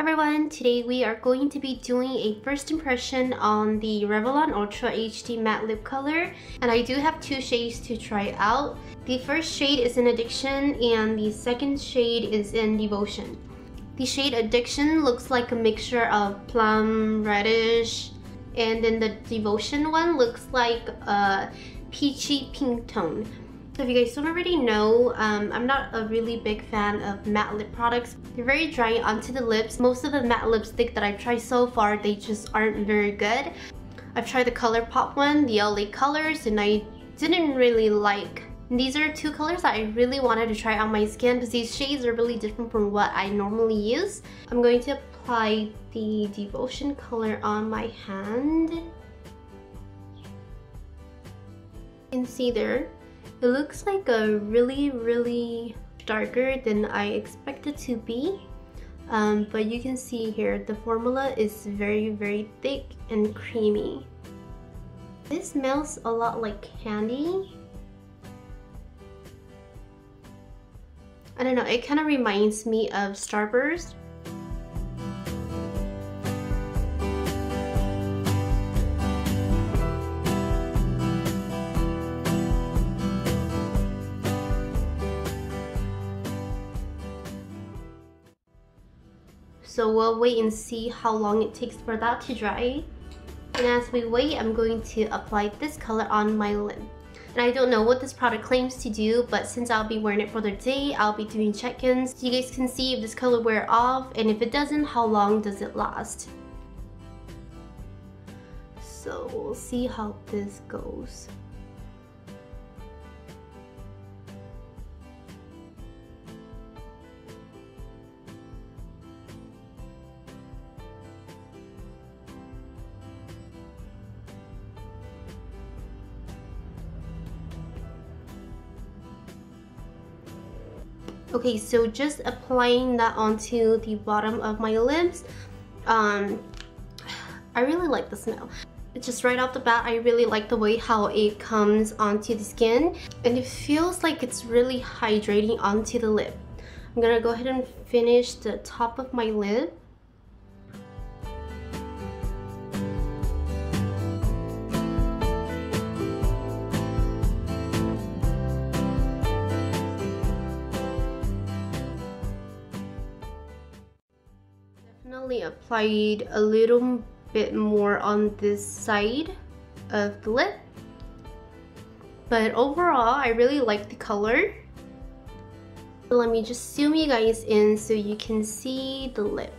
everyone, today we are going to be doing a first impression on the Revlon Ultra HD Matte Lip Color and I do have two shades to try out. The first shade is in Addiction and the second shade is in Devotion. The shade Addiction looks like a mixture of plum, reddish, and then the Devotion one looks like a peachy pink tone. So if you guys don't already know, um, I'm not a really big fan of matte lip products. They're very dry onto the lips. Most of the matte lipstick that I've tried so far, they just aren't very good. I've tried the ColourPop one, the LA Colors, and I didn't really like. These are two colors that I really wanted to try on my skin because these shades are really different from what I normally use. I'm going to apply the Devotion color on my hand. You can see there it looks like a really, really darker than I expected to be. Um, but you can see here, the formula is very, very thick and creamy. This smells a lot like candy. I don't know, it kind of reminds me of Starburst. So we'll wait and see how long it takes for that to dry. And as we wait, I'm going to apply this color on my lip. And I don't know what this product claims to do, but since I'll be wearing it for the day, I'll be doing check-ins. So you guys can see if this color wear off, and if it doesn't, how long does it last. So we'll see how this goes. Okay, so just applying that onto the bottom of my lips. Um, I really like the smell. Just right off the bat, I really like the way how it comes onto the skin. And it feels like it's really hydrating onto the lip. I'm gonna go ahead and finish the top of my lip. Definitely applied a little bit more on this side of the lip. But overall, I really like the color. Let me just zoom you guys in so you can see the lip.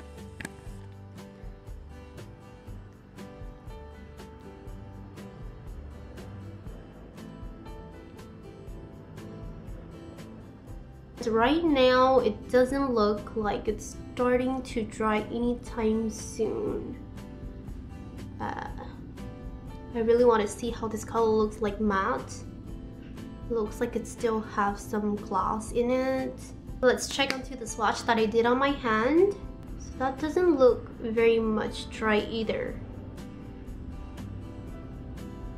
Right now, it doesn't look like it's starting to dry anytime soon. Uh, I really want to see how this color looks like matte. looks like it still has some gloss in it. Let's check onto the swatch that I did on my hand. So that doesn't look very much dry either.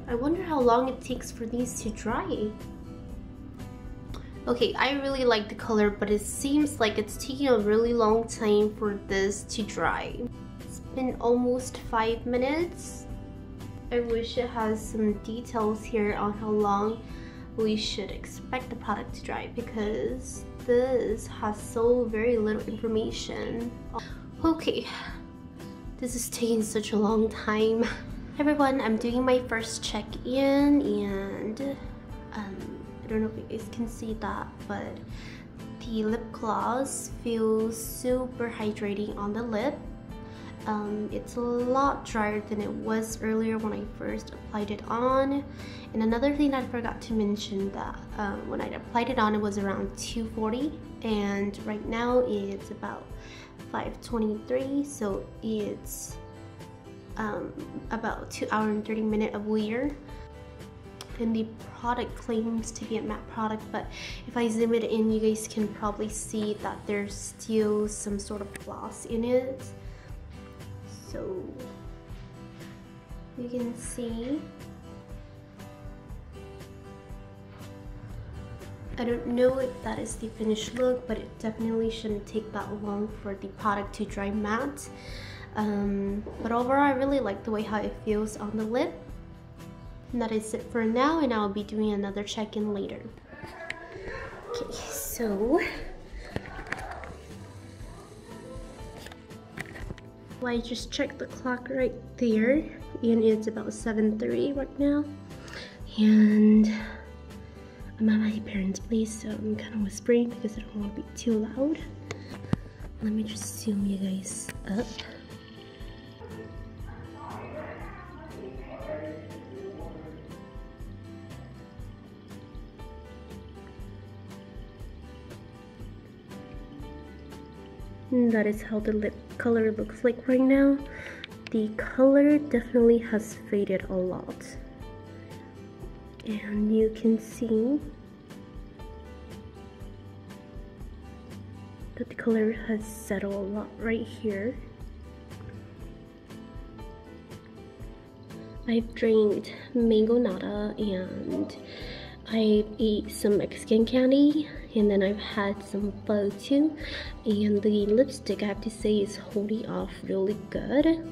I wonder how long it takes for these to dry. Okay, I really like the color, but it seems like it's taking a really long time for this to dry. It's been almost 5 minutes. I wish it has some details here on how long we should expect the product to dry because this has so very little information. Okay, this is taking such a long time. everyone, I'm doing my first check-in and um, I don't know if you guys can see that, but the lip gloss feels super hydrating on the lip. Um, it's a lot drier than it was earlier when I first applied it on. And another thing I forgot to mention that um, when I applied it on it was around 240 and right now it's about 523 so it's um, about 2 hour and 30 minute of wear and the product claims to be a matte product but if I zoom it in you guys can probably see that there's still some sort of gloss in it so you can see I don't know if that is the finished look, but it definitely shouldn't take that long for the product to dry matte. Um, but overall, I really like the way how it feels on the lip. That is it for now, and I'll be doing another check-in later. Okay, so... I just checked the clock right there, and it's about 7.30 right now. And I'm at my parents' place, so I'm kind of whispering because I don't want to be too loud. Let me just zoom you guys up. That is how the lip color looks like right now. The color definitely has faded a lot. And you can see that the color has settled a lot right here. I've drained mango nata and I ate some Mexican candy and then I've had some pho too and the lipstick I have to say is holding off really good.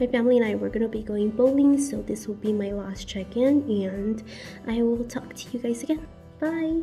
My family and I were gonna be going bowling so this will be my last check-in and I will talk to you guys again. Bye!